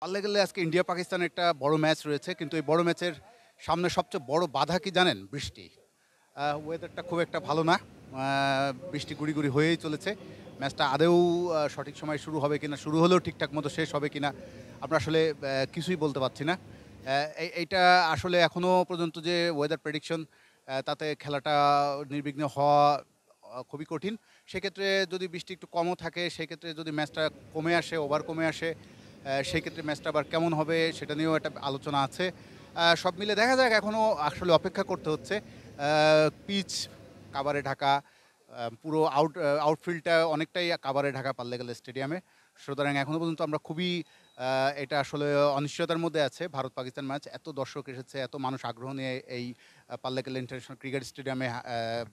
পাল্লে গেলে আজকে ইন্ডিয়া পাকিস্তান একটা বড় ম্যাচ রয়েছে, কিন্তু এই বড় ম্যাচের সামনে সবচেয়ে বড় বাধা কি জানেন? বৃষ্টি। ওয়েদারটা খুব একটা ভালো না। বৃষ্টি গুড়ি গুড়ি হয়েই চলেছে। ম্যাচটা আদেও সঠিক সময় শুরু হবে কিনা, শুরু হলেও ঠিকঠাক মতো শেষ হবে কিনা, আমরা আসলে কিছুই বলতে পারছি না। এই- এইটা আসলে এখনও পর্যন্ত যে ওয়েদার প্রেডিকশন তাতে খেলাটা নির্বিঘ্ন হওয়া খুবই কঠিন। সেক্ষেত্রে যদি বৃষ্টি একটু কমও থাকে, সেক্ষেত্রে যদি ম্যাচটা কমে আসে ওভার কমে আসে সেই ক্ষেত্রে ম্যাচটা আবার কেমন হবে সেটা নিয়েও একটা আলোচনা আছে। সব মিলে দেখা যাক এখনও আসলে অপেক্ষা করতে হচ্ছে। পিচ, কাবারে ঢাকা পুরো আউট আউটফিল্ডটা অনেকটাই কাবারে ঢাকা পাল্লে গেলে স্টেডিয়ামে সুতরাং এখনও পর্যন্ত আমরা খুবই এটা আসলে অনিশ্চয়তার মধ্যে আছে। ভারত পাকিস্তান ম্যাচ, এত দর্শক এসেছে, এত মানুষ আগ্রহ নিয়ে এই পাল্লাকেল ইন্টারন্যাশনাল ক্রিকেট স্টেডিয়ামে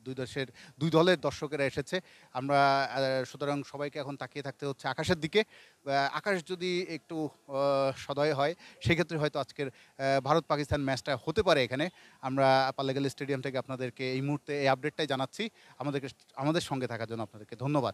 দুই দেশের, দুই দলের দর্শকেরা এসেছে। আমরা সুতরাং সবাইকে এখন তাকিয়ে থাকতে হচ্ছে আকাশের দিকে। আকাশ যদি একটু সদয় হয়, সেক্ষেত্রে হয়তো আজকের ভারত পাকিস্তান ম্যাচটা হতে পারে এখানে। আমরা পাল্লাকেল স্টেডিয়াম থেকে আপনাদেরকে এই মুহূর্তে এই আপডেটটাই জানাচ্ছি। আমাদেরকে, আমাদের সঙ্গে থাকার জন্য আপনাদেরকে ধন্যবাদ।